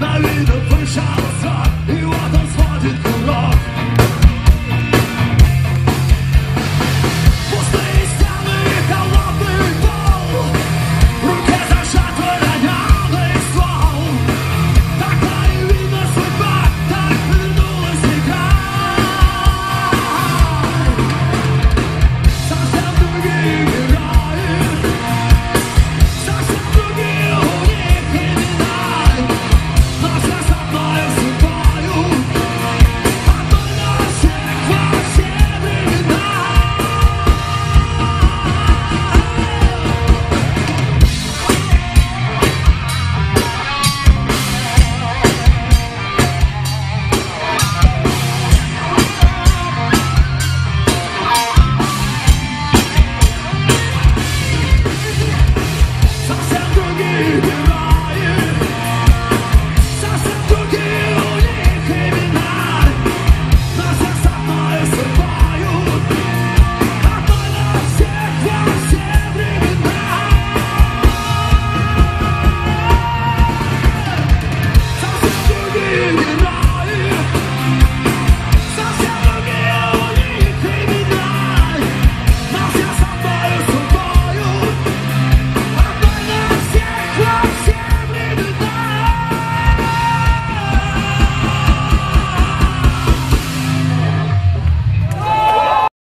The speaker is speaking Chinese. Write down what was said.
那里的风沙。